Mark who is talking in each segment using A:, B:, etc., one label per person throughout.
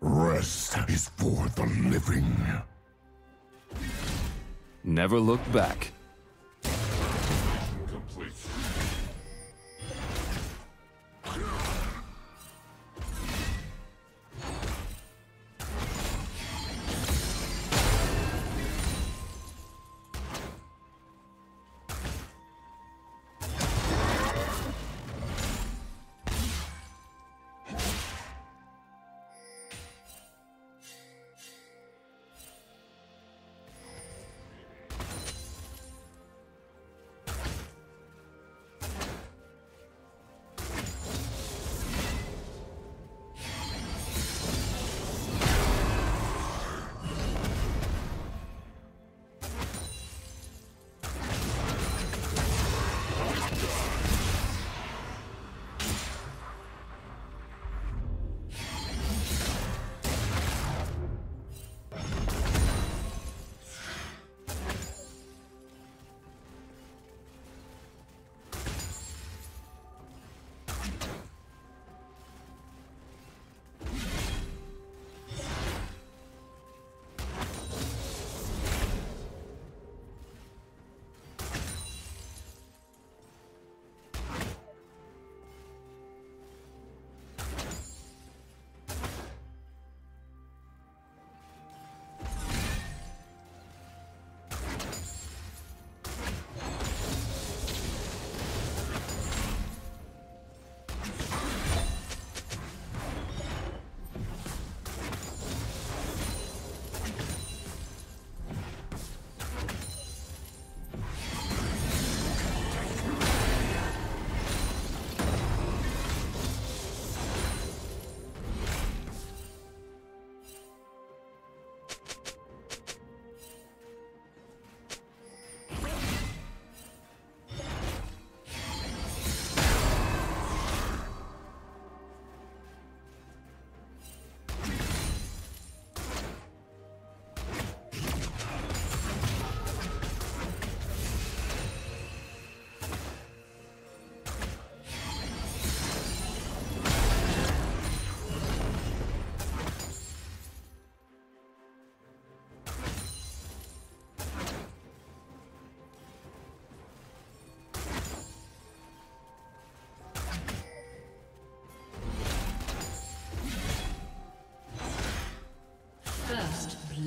A: Rest is for the living.
B: Never look back.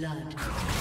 C: Blood.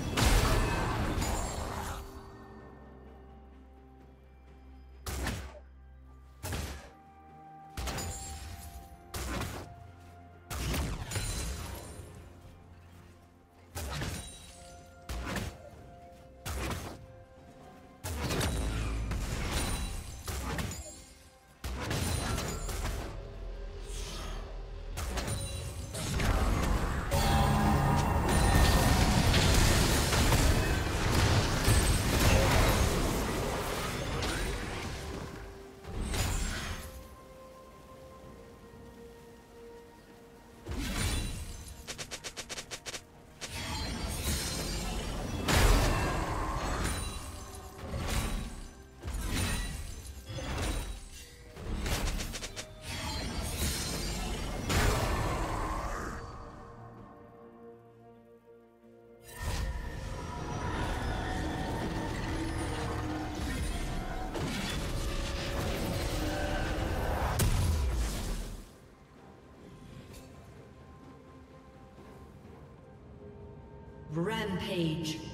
C: Rampage.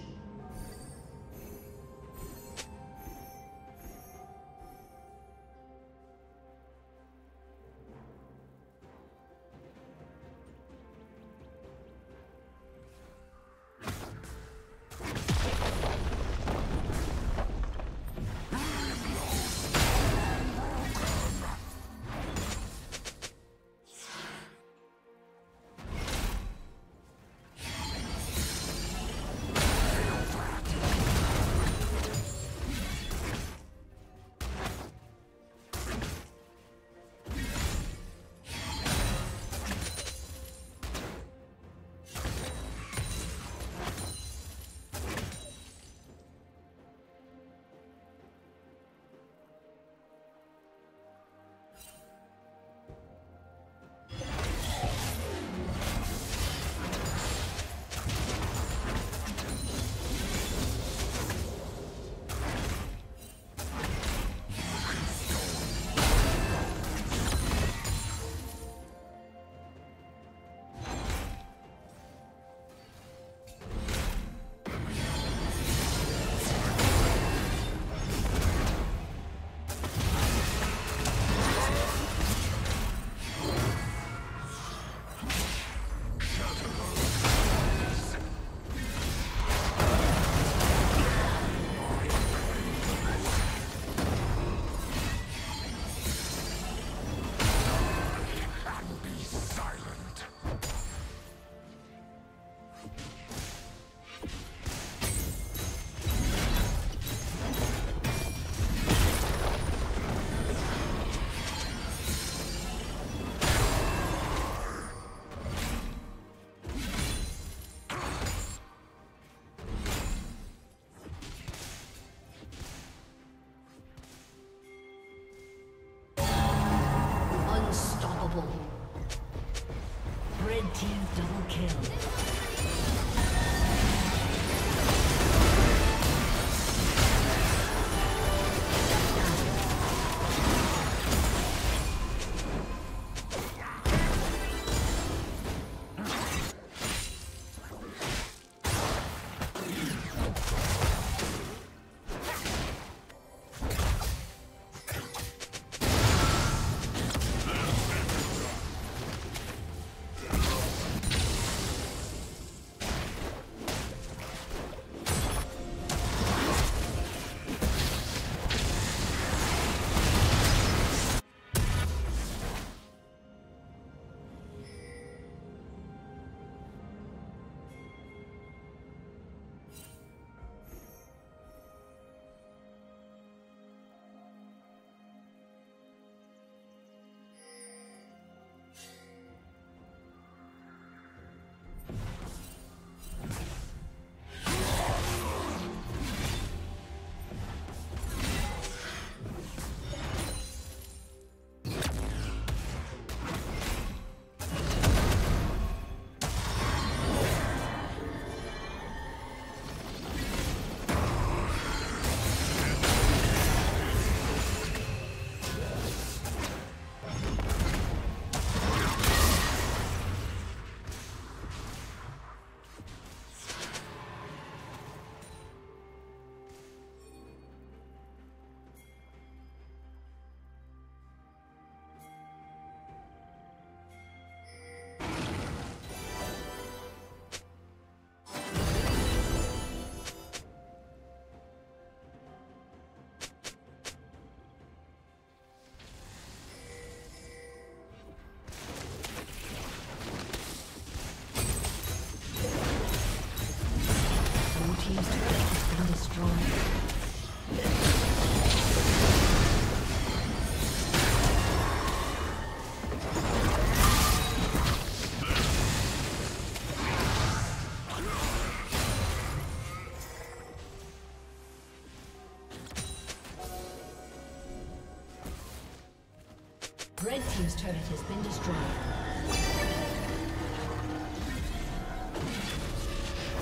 C: Red Team's turret has been destroyed.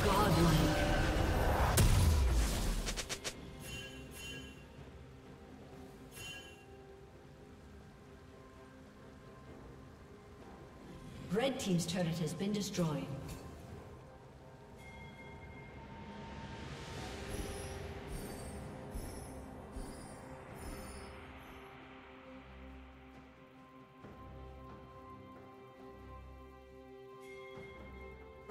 C: Godlike. Red Team's turret has been destroyed.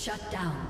C: Shut down.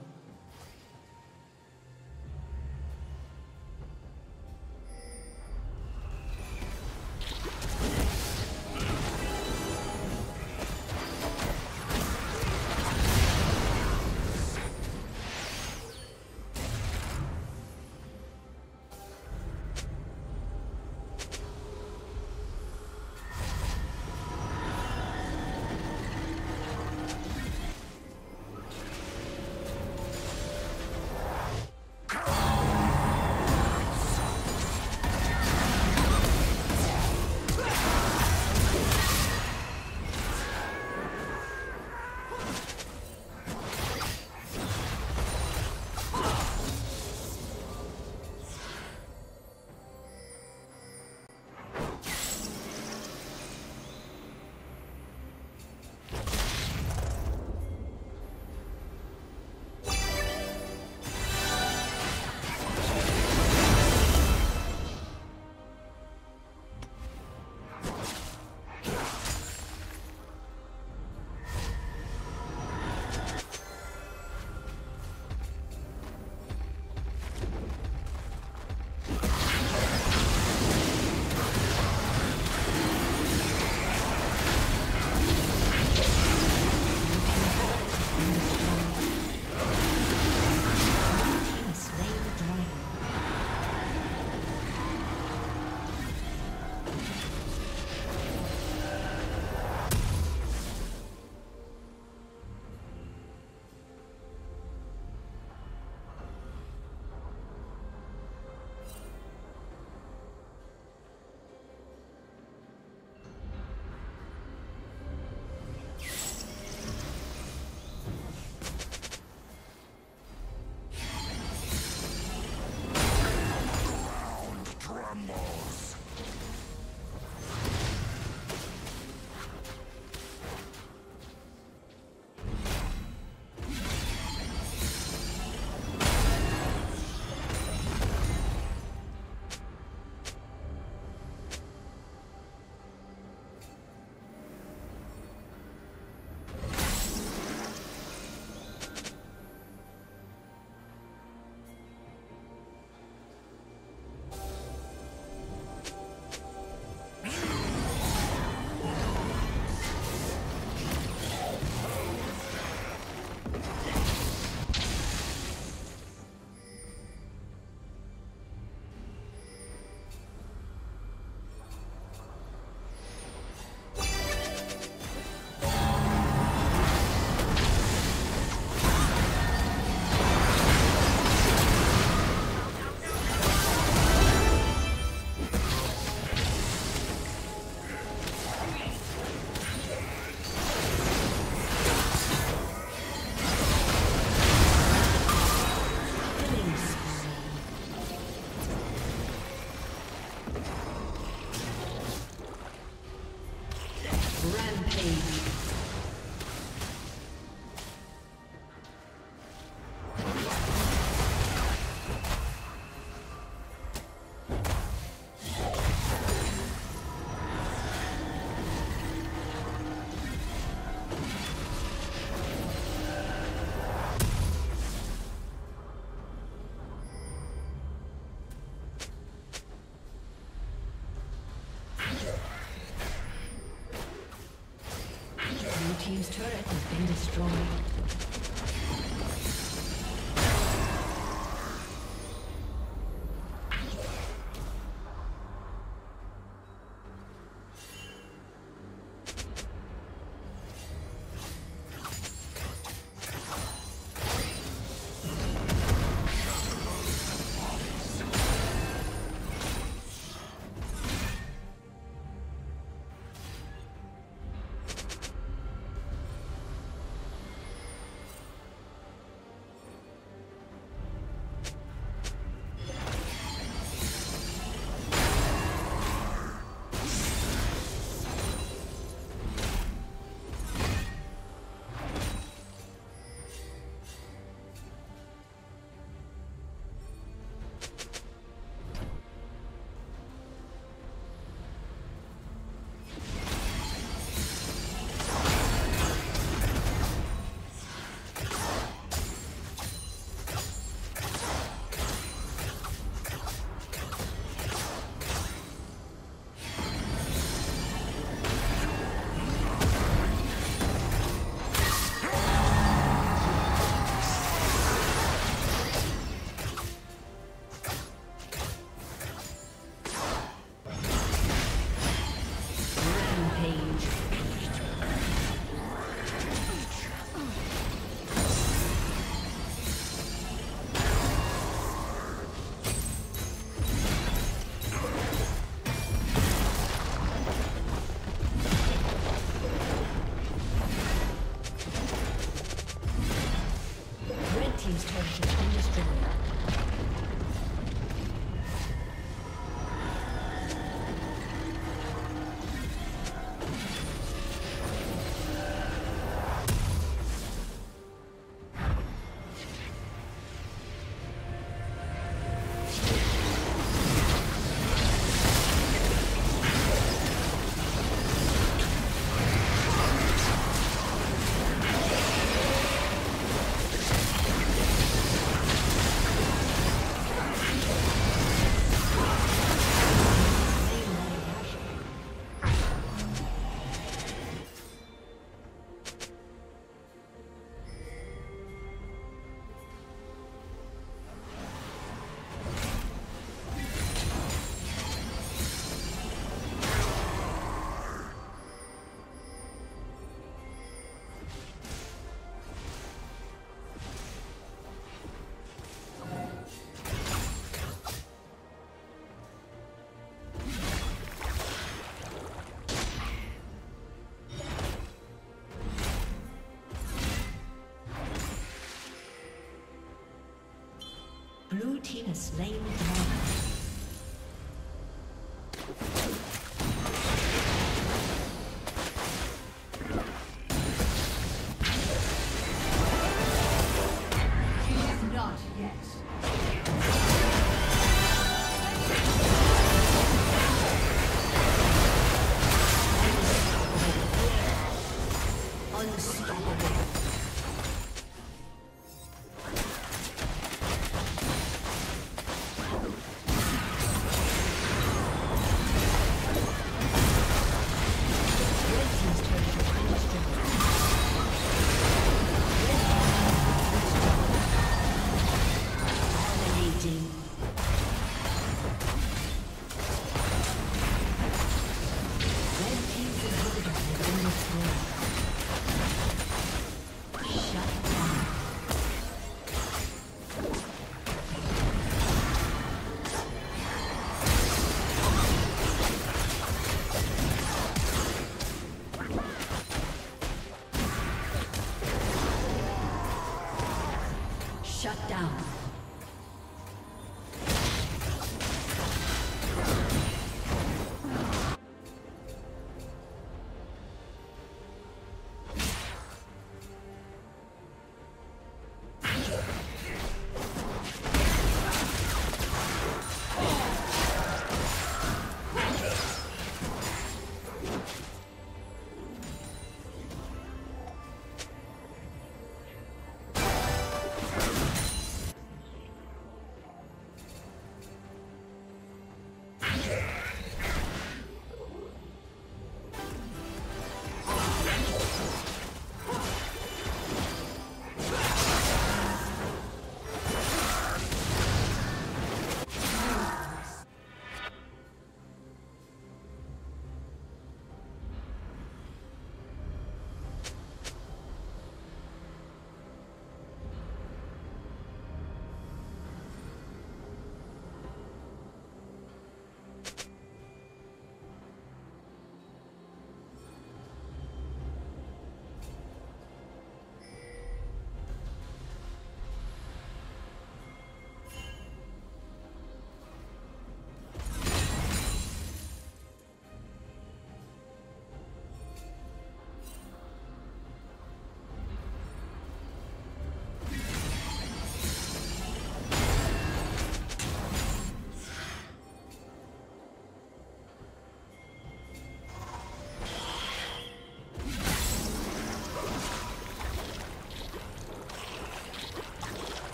C: Has slain the.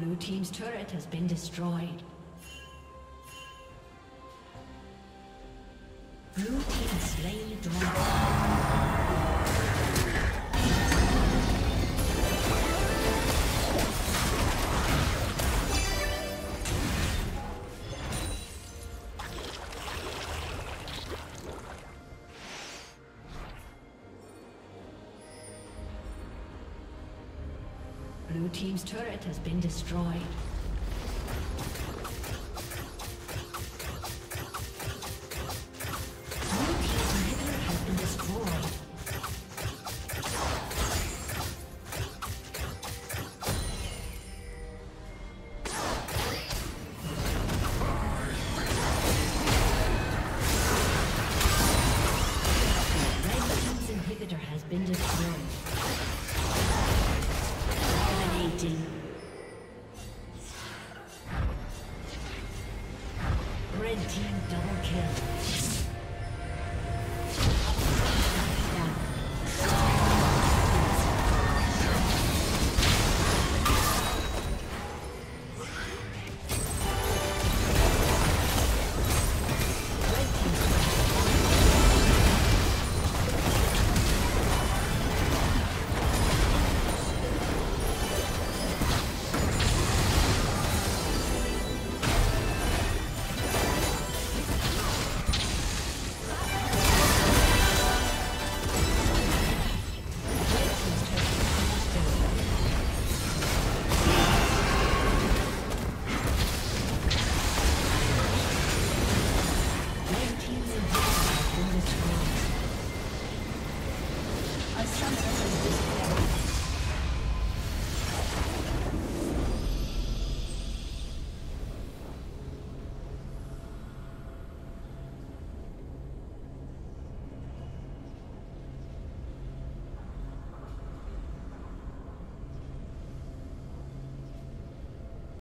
C: Blue Team's turret has been destroyed. Blue Team slain the dragon. Has been destroyed.